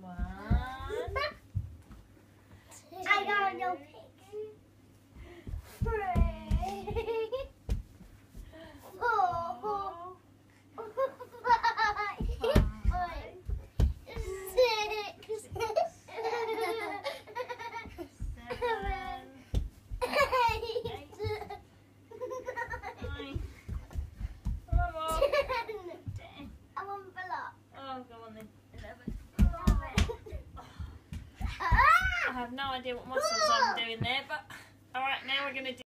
One. I got no I have no idea what muscles I'm doing there, but alright, now we're going to do